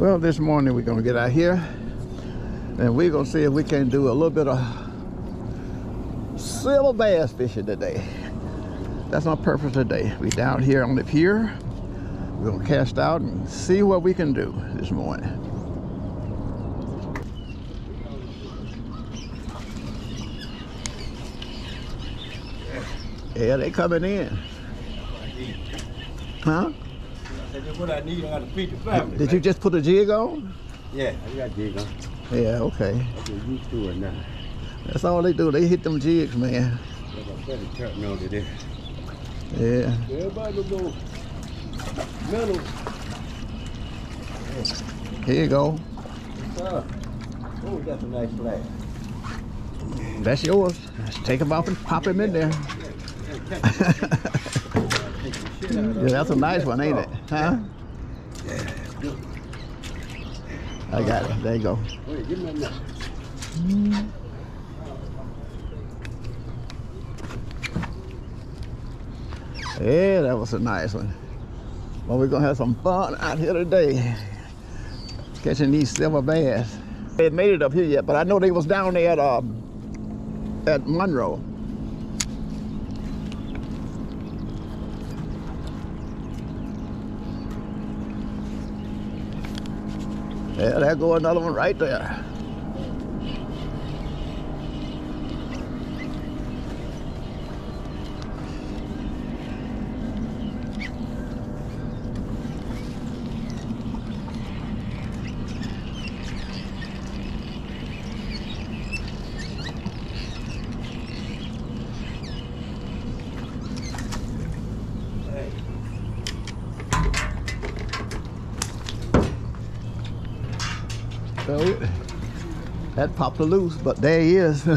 Well, this morning we're gonna get out here and we're gonna see if we can do a little bit of silver bass fishing today. That's my purpose today. We down here on the pier. We're gonna cast out and see what we can do this morning. Yeah, they coming in. Huh? That's what I need. I got to feed the family. Did you just put a jig on? Yeah, I got a jig on. Yeah, okay. Get used to it now. That's all they do. They hit them jigs, man. Like I better turn on to this. Yeah. Everybody go mental. Here you go. Uh, oh, that's a nice flag. That's yours. Just take them off and pop them in there. Take the shit out of Yeah, that's a nice one, ain't it? Huh? I got it. There you go. Wait, give me. Yeah, that was a nice one. Well, we're gonna have some fun out here today. Catching these silver bass. They made it up here yet, but I know they was down there at um, at Monroe. Yeah, there go another one right there. So that popped her loose, but there he is.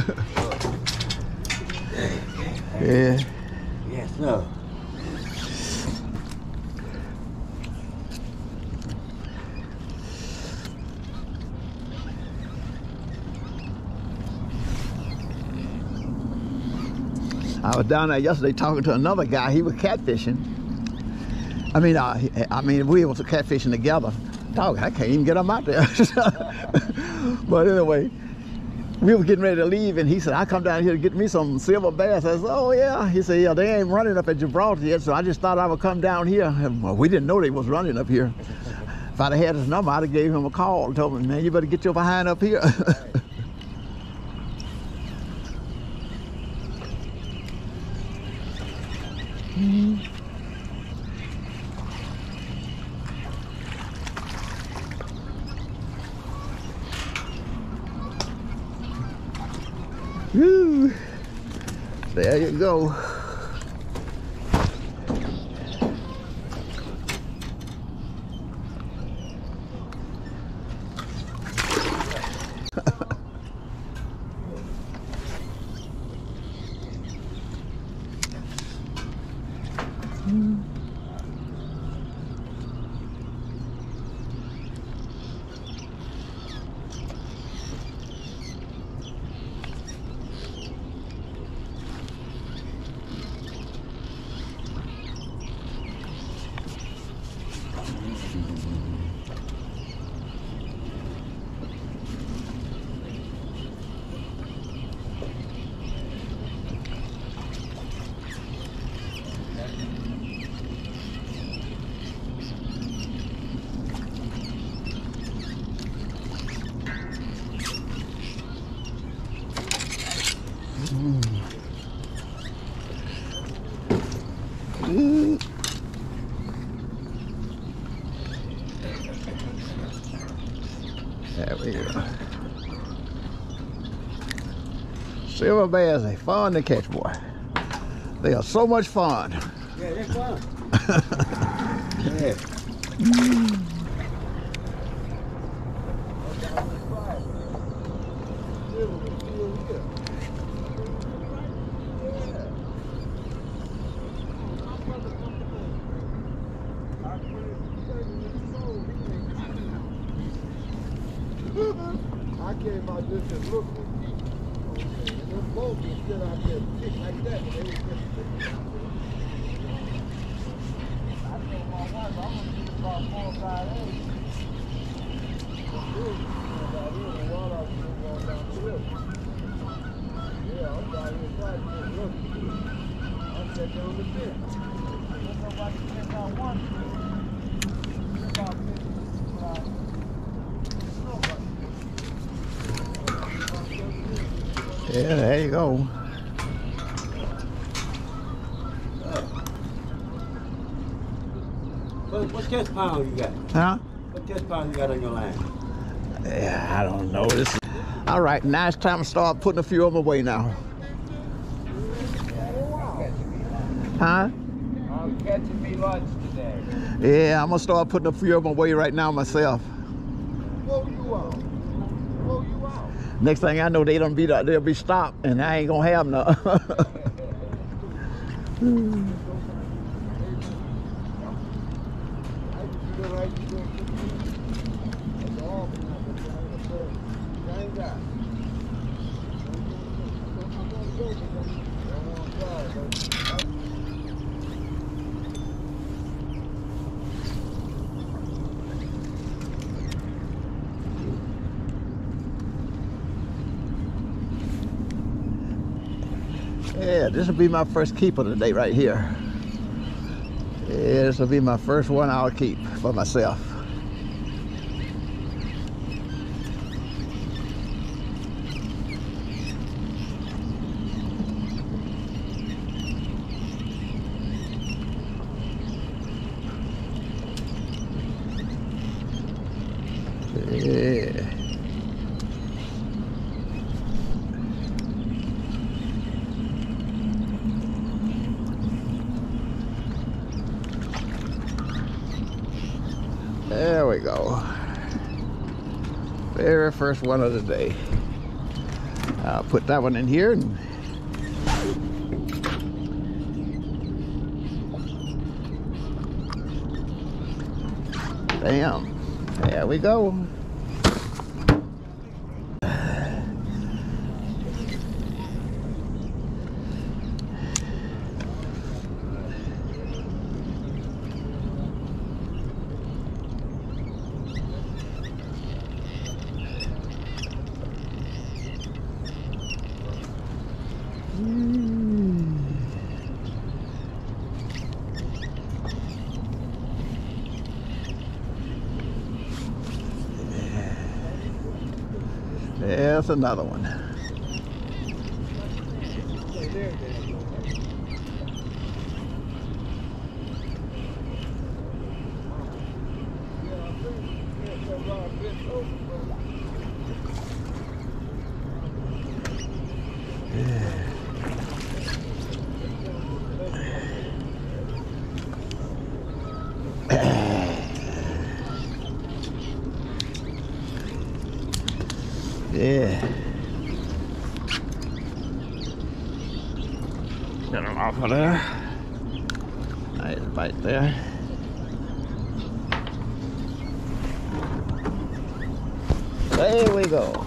yeah. Yes, sir. I was down there yesterday talking to another guy. He was catfishing. I mean, uh, he- I mean, we was catfishing together. Dog, I can't even get him out there. but anyway, we were getting ready to leave, and he said, "I come down here to get me some silver bass." I said, "Oh yeah." He said, "Yeah, they ain't running up at Gibraltar yet, so I just thought I would come down here." And, well, we didn't know they was running up here. If I'd have had his number, I'd have gave him a call and told him, "Man, you better get your behind up here." There you go. Ooh. There we go. Silver bass are fun to catch, boy. They are so much fun. Yeah, that's fine. yeah. I came out just to look for you. And them boats was still out there thick like that. They was just I told my wife, I'm gonna get about four or five days. Yeah, there you go. What, what test pound you got? Huh? What test pound you got on your line? Yeah, I don't know. This. All right, now it's time to start putting a few of them away now. Huh? Oh, I'm catching me lunch today. Yeah, I'm gonna start putting a few of them away right now myself. Blow you out. Blow you out. Next thing I know, they don't be they'll be stopped, and I ain't gonna have none. I just feel like you doing That's all I'm trying to say. Thank God. I'm gonna go, but I don't wanna try, but I- yeah, this will be my first keeper today, right here. Yeah, this will be my first one I'll keep for myself. Yeah. There we go. One of the day. I'll put that one in here and Bam. There we go. There's another one. Yeah. Get him off of there. Nice bite there. There we go.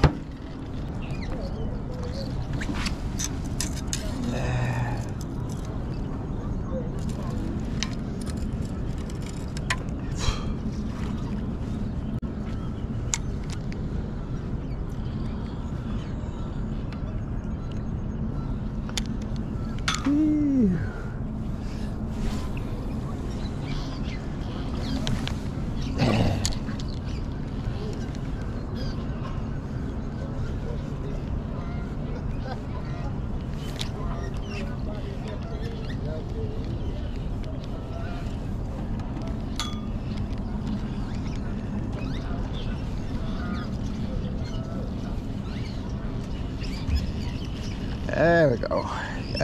There we go.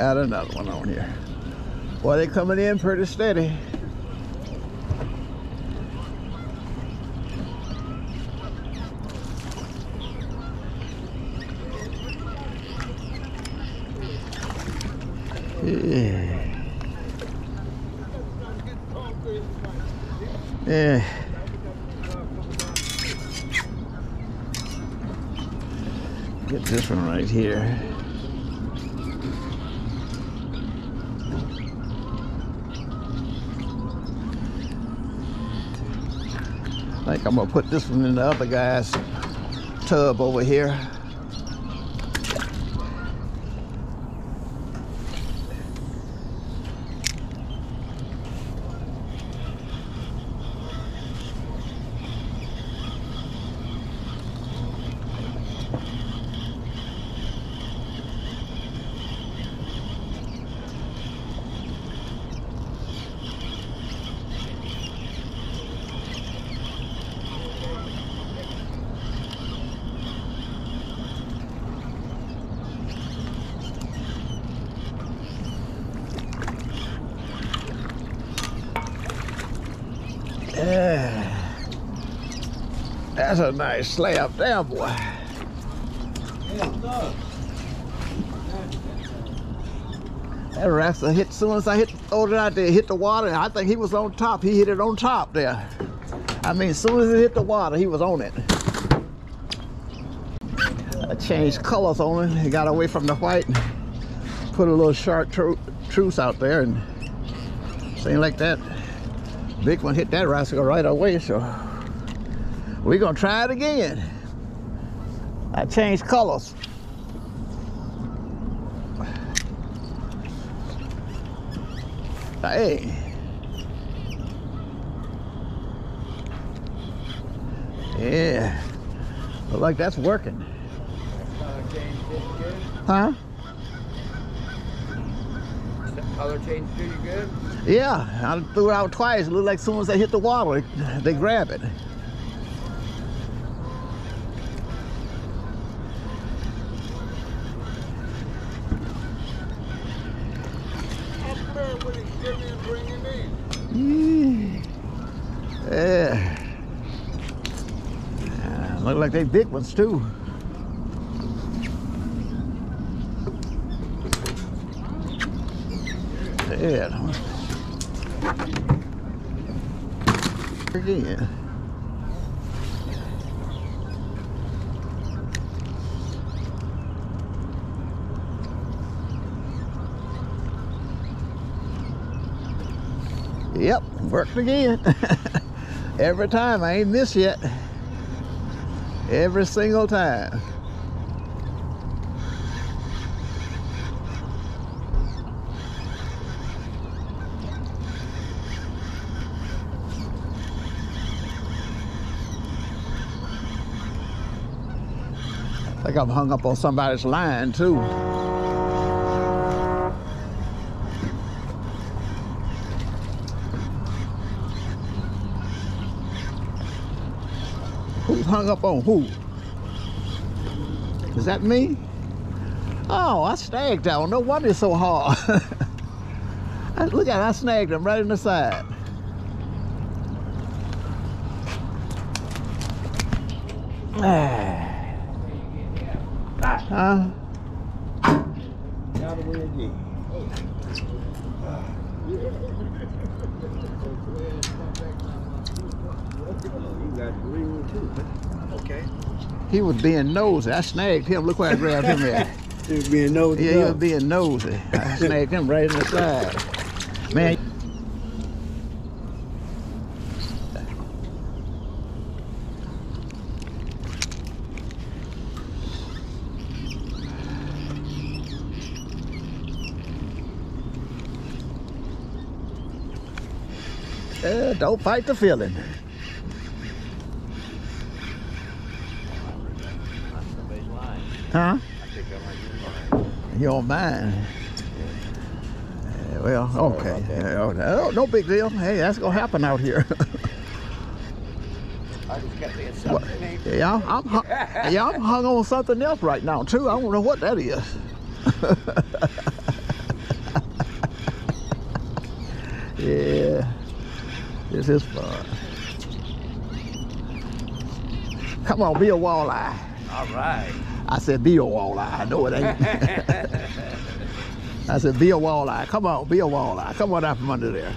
Got another one on here. Boy, they coming in pretty steady. Yeah. Yeah. Get this one right here. I'm gonna put this one in the other guy's tub over here. A nice slab there, boy. That rascal hit, soon as I hit, throwed it out there, hit the water, I think he was on top. He hit it on top there. I mean, as soon as it hit the water, he was on it. I changed colors on it. He got away from the white. Put a little truce out there and seemed like that. Big one hit that rascal right away, so we're gonna try it again. I changed colors. Hey. Yeah. Look like that's working. Color change pretty good. Huh? Color change pretty good. Yeah, I threw it out twice. It looked like as soon as they hit the water, they grab it. I'm playing with it, getting and bringing in. Yeah. Yeah, Look like they big ones too. Yeah. Again. Yep, worked again. Every time, I ain't missed yet. Every single time. I think I'm hung up on somebody's line too. Hung up on who? Is that me? Oh, I snagged that one. No wonder it's so hard. Look at it, I snagged him right in the side. Ah. Huh? Got away again. You got three one too. Okay. He was being nosy. I snagged him. Look where I grabbed him at. he was being nosy. Yeah, he was being nosy. I snagged him right in the side. Man. Uh, don't fight the feeling. Somebody's lying. Huh? I think I might be. You don't mind. Yeah, well, okay. oh, no, no big deal. Hey, that's gonna happen out here. I just got to get What? something. ain't yeah, I'm, I'm, yeah, I'm hung on something else right now too. I don't know what that is. yeah, this is fun. Come on, be a walleye. All right. I said, be a walleye. I know it ain't. I said, be a walleye. Come on, be a walleye. Come on out from under there.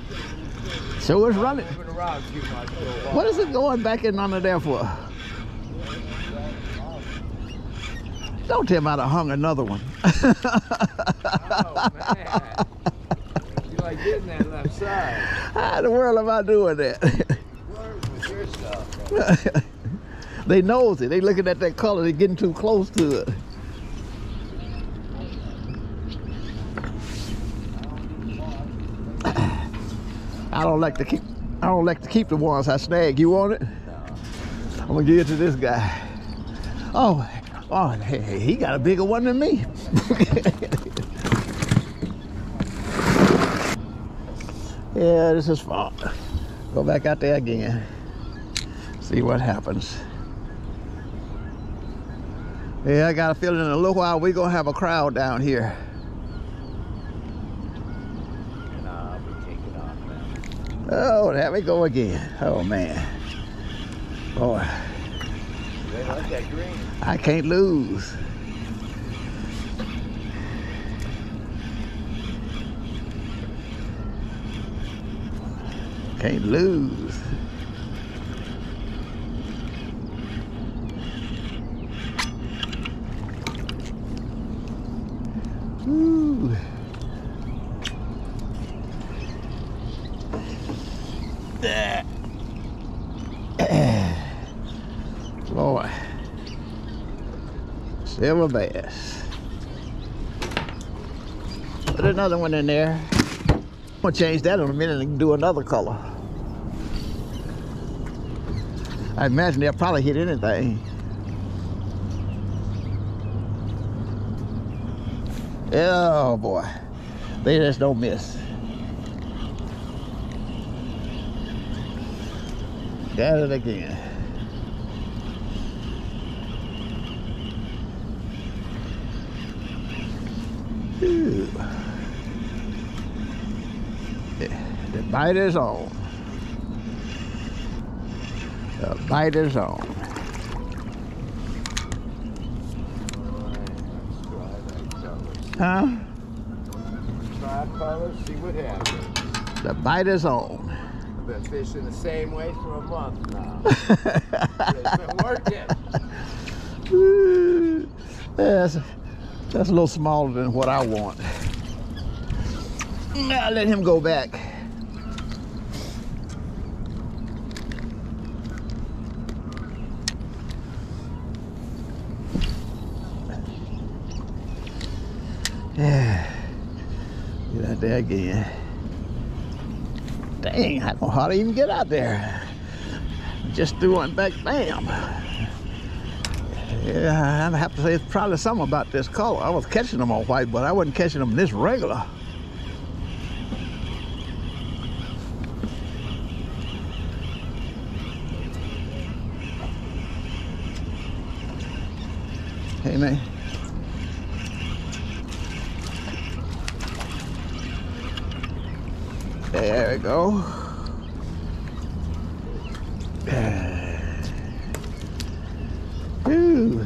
So it's running. Moving around too much. for a while. What is it going back in under there for? Don't tell me I'd have hung another one. Oh, man. You like getting that left side. How in the world am I doing that? Work with your stuff. they it. They looking at that color. They getting too close to it. I don't like to keep. I don't like to keep the ones I snag. You want it? I'm gonna give it to this guy. Oh, oh, hey, he got a bigger one than me. yeah, this is fun. Go back out there again. See what happens. Yeah, I got a feeling in a little while we're gonna have a crowd down here. Nah, uh, we take it off, man. Oh, there we go again. Oh man. Boy, They like that green. I can't lose. Can't lose. Ooh. There. Boy. Silver bass. Put another one in there. I'm gonna change that in a minute and do another color. I imagine they'll probably hit anything. Oh boy. They just don't miss. Got it again. Ooh. The, the bite is on. The bite is on. Huh? Try colors, see what happens. The bite is on. I've been fishing the same way for a month now. it's been working. Ooh. that's, that's a little smaller than what I want. Now let him go back. Yeah. Get out there again. Dang, I don't know how to even get out there. Just threw one back, bam. Yeah, I have to say it's probably something about this color. I was catching them on white, but I wasn't catching them this regular. Hey, man. There we go. Ooh.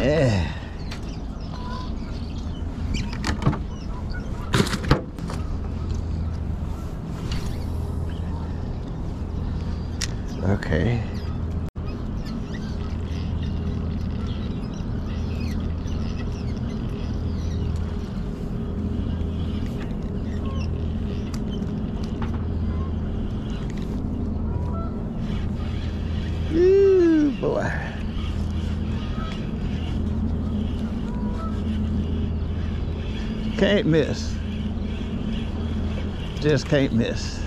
Yeah. Okay. Ooh, boy. Can't miss. Just can't miss.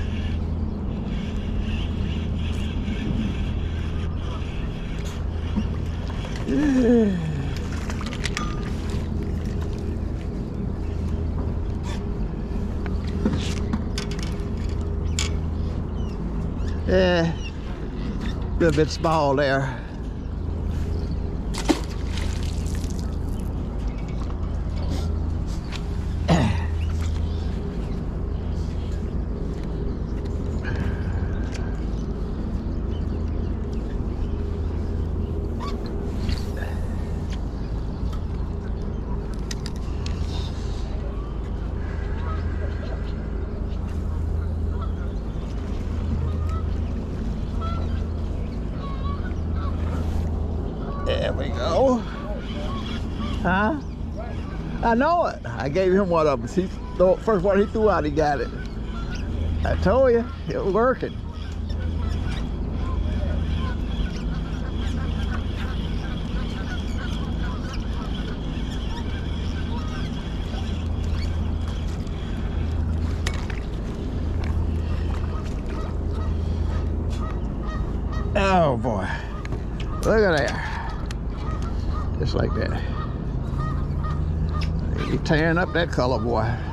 Yeah, a little bit small there. There we go. Huh? I know it. I gave him one of them. He, first one he threw out, he got it. I told you, it was working. Oh boy. Look at there. Just like that. You tearing up that color, boy.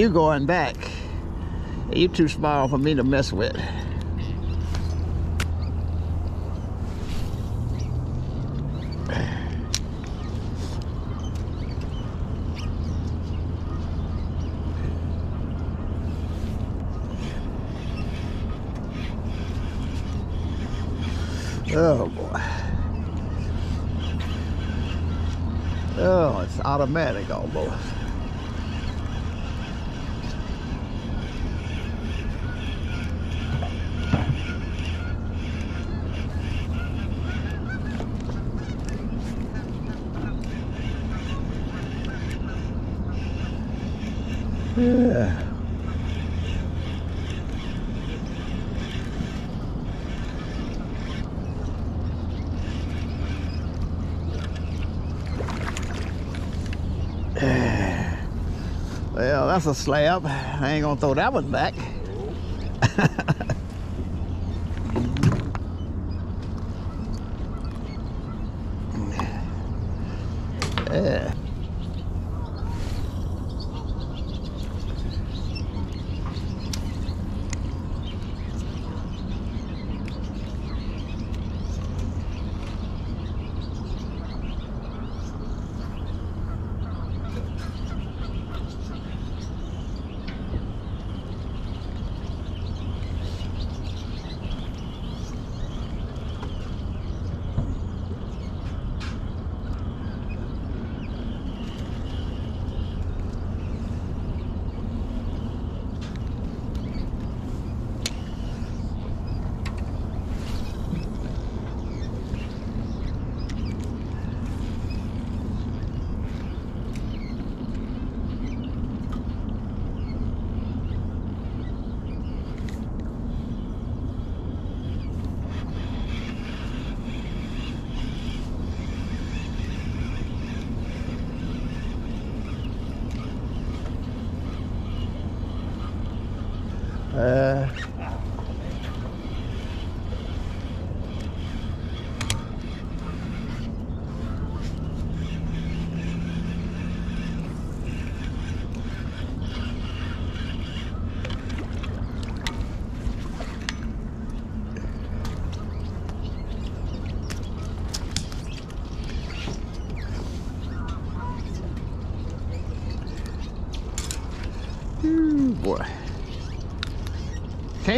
You going back. You too small for me to mess with. Oh boy. Oh, it's automatic almost. Yeah. Well, that's a slab. I ain't gonna throw that one back.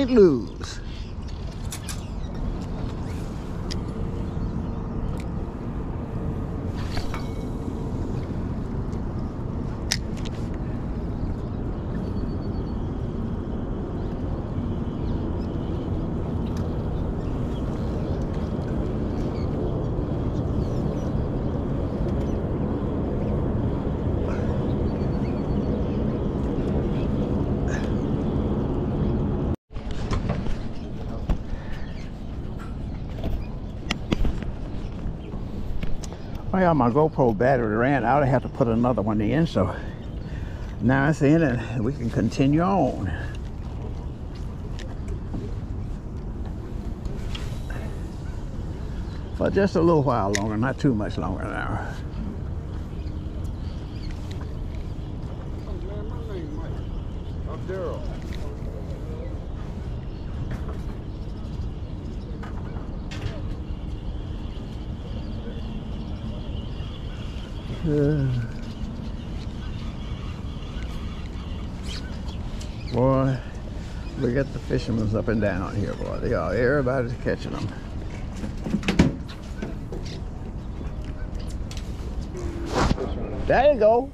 Can't lose. Well, my GoPro battery ran out. I have to put another one in, so now it's in and we can continue on. For just a little while longer, not too much longer now. Man, my name Mike. I'm Daryl. Uh, boy, we got the fishermen's up and down here, boy. They are, everybody's catching them. There you go.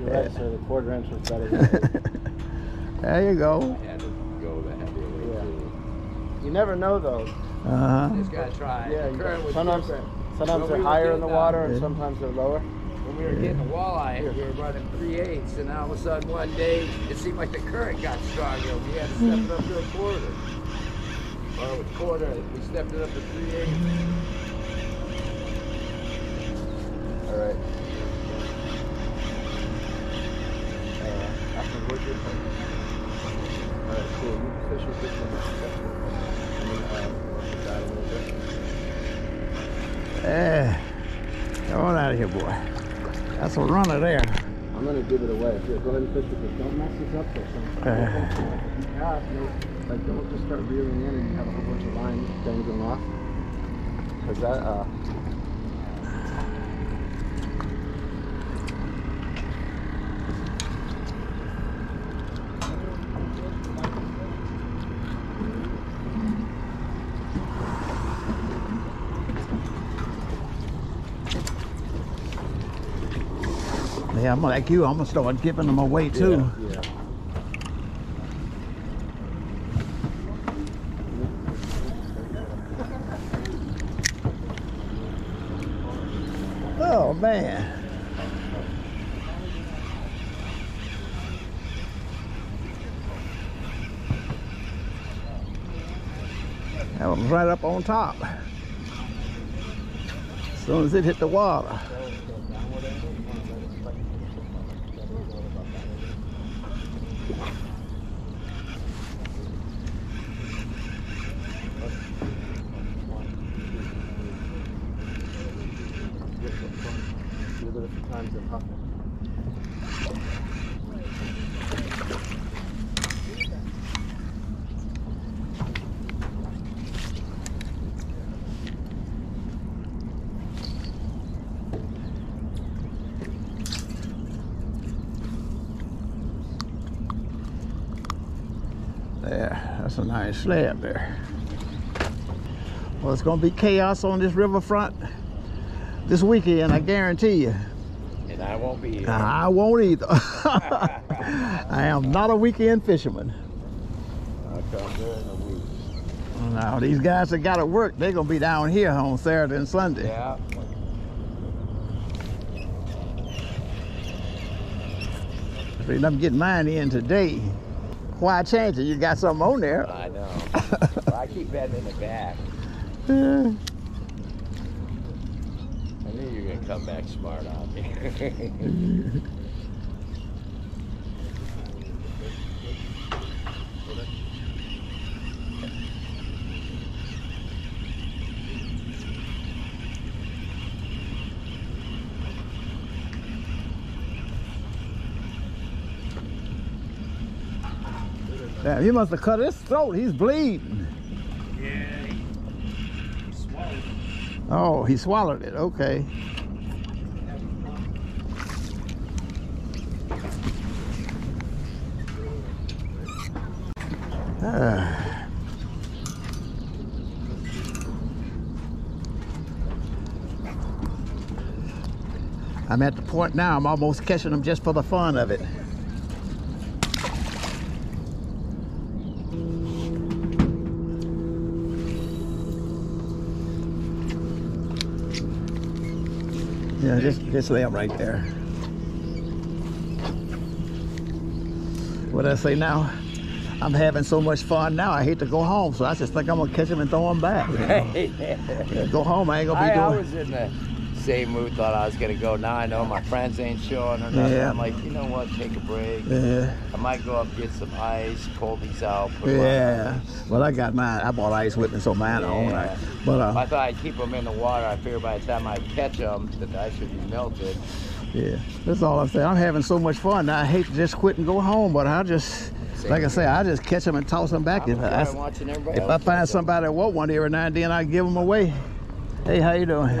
You're right, sir. The quarter inch was better than there you go. I had to go the heavier way Yeah. You never know, though. Uh-huh. Just gotta try. Yeah, the you- current was sometimes- different. Sometimes they're higher in the uh, water, and sometimes they're lower. When we were getting a walleye, we were running three eighths, and all of a sudden one day it seemed like the current got stronger. We had to step it up to a quarter. Well, with quarter, we stepped it up to three eight. All right. A runner there. I'm gonna give it away. Here, go ahead and fish with this. Don't mess this up for some. Uh. If you cast, no, like don't just start reeling in and you have a whole bunch of lines dangling off. Cause that, uh, Yeah, I'm like you. I'm gonna start giving them away too. Yeah. yeah. Oh man. That was right up on top. As soon as it hit the water. A nice slab there. Well, it's gonna be chaos on this riverfront this weekend, I guarantee you. And I won't be here. I won't either. I am not a weekend fisherman. I'll come there in a week. Now, these guys that got to work, they're gonna be down here on Saturday and Sunday. Yeah. I'm getting mine in today. Why change it? You got something on there. I know. Well, I keep betting in the back. I knew you were gonna come back smart on me. He must have cut his throat. He's bleeding. Yeah, he swallowed. Oh, he swallowed it. Okay. Ah. I'm at the point now, I'm almost catching them just for the fun of it. Yeah, just just lay them right there. What I say now? I'm having so much fun now. I hate to go home, so I just think I'm gonna catch them and throw them back. you know. Yeah, go home. I ain't gonna be I, I doing. was in same mood, thought I was gonna go. Now I know my friends ain't showing or nothing. Yeah. I'm like, you know what? Take a break. Yeah, I might go up get some ice, pull these out. Yeah. Well, I got mine. I bought ice with me, so mine on. Yeah. Right. But uh, I thought I'd keep them in the water. I figured by the time I catch them, the ice would be melted. yeah, that's all I'm saying. I'm having so much fun now. I hate to just quit and go home, but I just, Same like I say, I just catch them and toss them back. I'm If I, watching everybody if I find somebody that want one every now and then, I give them away. Hey, how you doing?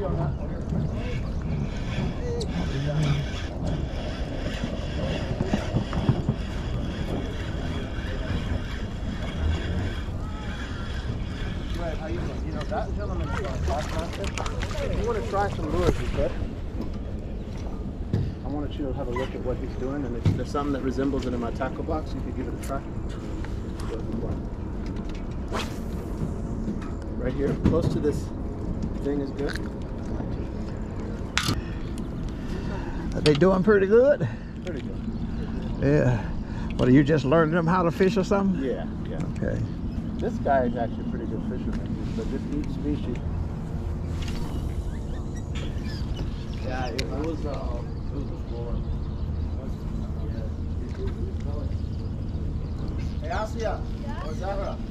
something that yellow and black bass? You want to try some lures, you said? I want to see if I have a look at what he's doing and if there's some that resembles it in my tackle box, you could give it a try. Right here, close to this thing is good. Are they doing pretty good? Pretty good. Yeah. What are you just learning them how to fish or something? Yeah, yeah. Okay. This guy is actually a pretty good fisherman, but just each species. Yeah, it was, uh, it was a floor. Hey, Asia, what's that?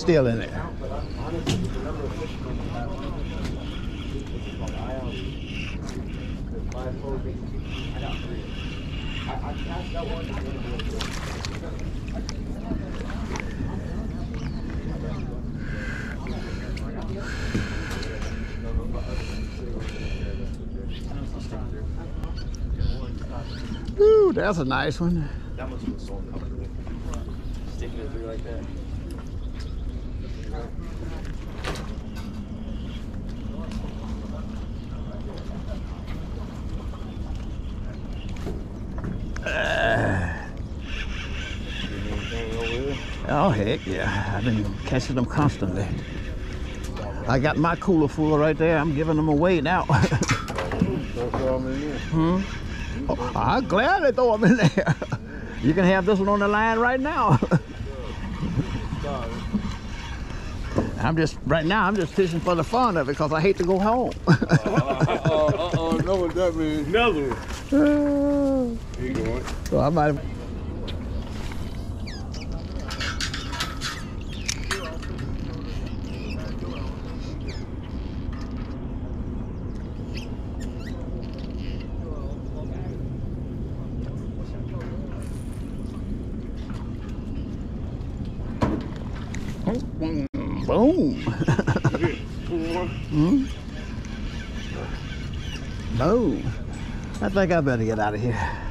then it was- Ooh, that's a nice one. That must be so comfortable. Sticking it through like that. Anything over here? Oh heck yeah. I've been catching them constantly. I got my cooler full right there. I'm giving them away now. Hmm? Oh, I'm glad they throw them in there. You can have this one on the line right now. I'm just right now. I'm just fishing for the fun of it because I hate to go home. Uh-oh, uh-oh, know what that means. Another one. so I might. Boom. Hmm? Boom. I think I better get out of here.